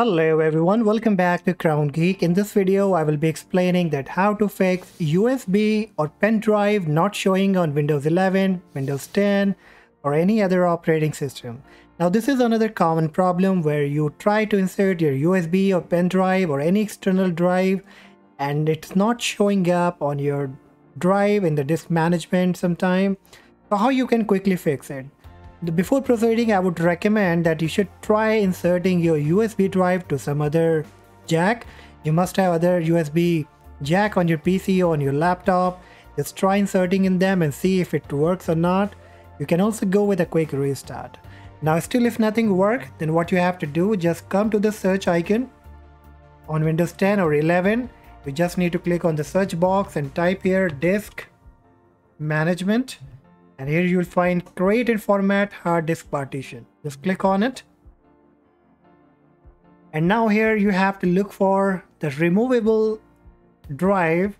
Hello everyone, welcome back to Crown Geek. In this video, I will be explaining that how to fix USB or pen drive not showing on Windows 11, Windows 10 or any other operating system. Now this is another common problem where you try to insert your USB or pen drive or any external drive and it's not showing up on your drive in the disk management sometime. So how you can quickly fix it? Before proceeding, I would recommend that you should try inserting your USB drive to some other jack. You must have other USB jack on your PC or on your laptop. Just try inserting in them and see if it works or not. You can also go with a quick restart. Now still if nothing works, then what you have to do, just come to the search icon on Windows 10 or 11. You just need to click on the search box and type here disk management and here you'll find create and format hard disk partition. Just click on it. And now here you have to look for the removable drive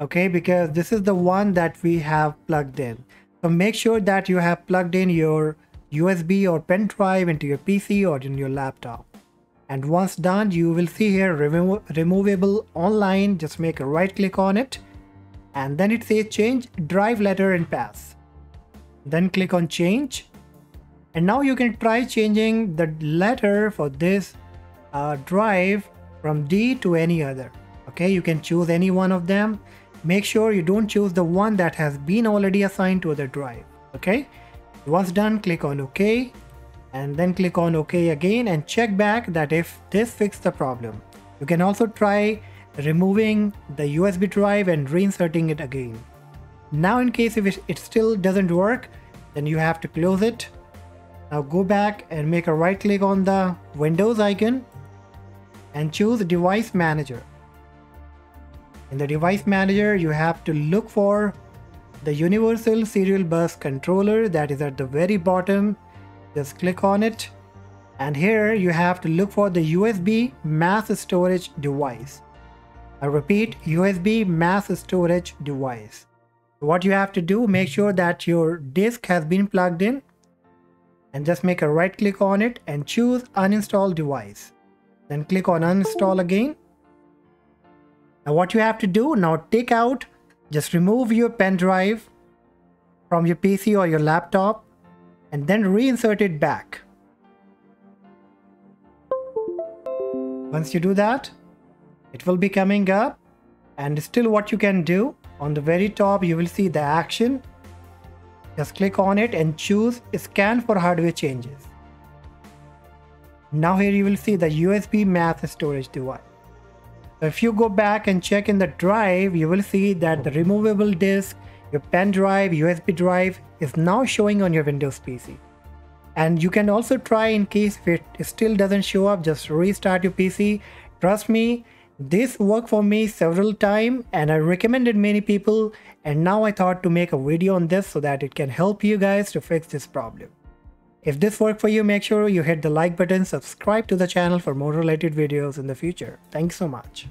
okay because this is the one that we have plugged in. So make sure that you have plugged in your USB or pen drive into your PC or in your laptop. And once done you will see here remo removable online. Just make a right click on it. And then it says change drive letter and path then click on change. And now you can try changing the letter for this uh, drive from D to any other. Okay you can choose any one of them. Make sure you don't choose the one that has been already assigned to the drive. Okay once done. Click on ok. And then click on ok again and check back that if this fixed the problem. You can also try removing the USB drive and reinserting it again. Now in case if it, still doesn't work, then you have to close it. Now go back and make a right click on the Windows icon and choose Device Manager. In the Device Manager, you have to look for the Universal Serial Bus Controller that is at the very bottom. Just click on it. And here you have to look for the USB mass storage device. I repeat, USB mass storage device what you have to do make sure that your disk has been plugged in and just make a right click on it and choose uninstall device. Then click on uninstall again. Now what you have to do now take out just remove your pen drive from your PC or your laptop and then reinsert it back. Once you do that it will be coming up and still what you can do on the very top, you will see the action. Just click on it and choose scan for hardware changes. Now here you will see the USB mass storage device. If you go back and check in the drive, you will see that the removable disk, your pen drive, USB drive is now showing on your Windows PC. And you can also try in case if it still doesn't show up, just restart your PC. Trust me, this worked for me several times and I recommended many people and now I thought to make a video on this so that it can help you guys to fix this problem. If this worked for you, make sure you hit the like button, subscribe to the channel for more related videos in the future. Thanks so much.